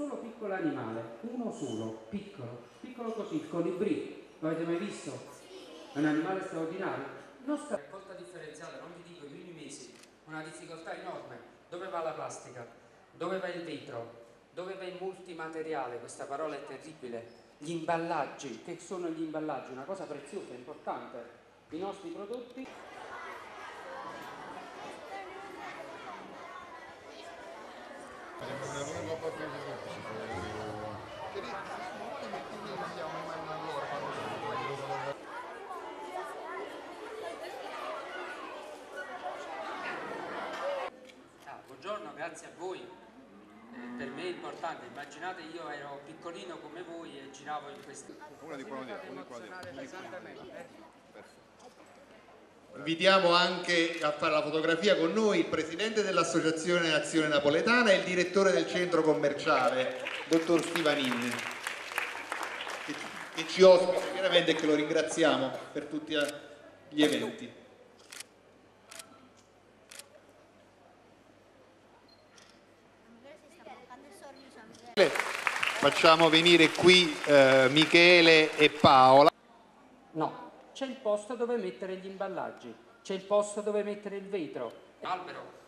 solo piccolo animale, uno solo, piccolo, piccolo così, il colibrì, l'avete mai visto? È un animale straordinario. Non sta... Raccolta differenziata, non vi dico, i primi mesi, una difficoltà enorme. Dove va la plastica? Dove va il vetro? Dove va il multimateriale? Questa parola è terribile. Gli imballaggi, che sono gli imballaggi? Una cosa preziosa, importante. I nostri prodotti grazie a voi. Eh, per me è importante, immaginate io ero piccolino come voi e giravo in questi... Una di qua, una di. Invitiamo anche a fare la fotografia con noi il presidente dell'Associazione Azione Napoletana e il direttore del centro commerciale, dottor Stivanin, che, che ci ospita chiaramente e che lo ringraziamo per tutti eh, gli eventi. Facciamo venire qui eh, Michele e Paola. No, c'è il posto dove mettere gli imballaggi, c'è il posto dove mettere il vetro. Albero,